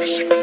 Yeah.